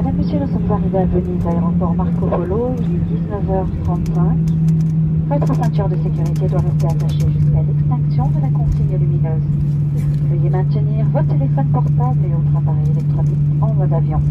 Madame, Monsieur, nous sommes arrivés à Venise, aéroport Marco Polo, il est 19h35. Votre ceinture de sécurité doit rester attachée jusqu'à l'extinction de la consigne lumineuse. Veuillez maintenir votre téléphone portable et autres appareils électroniques en mode avion.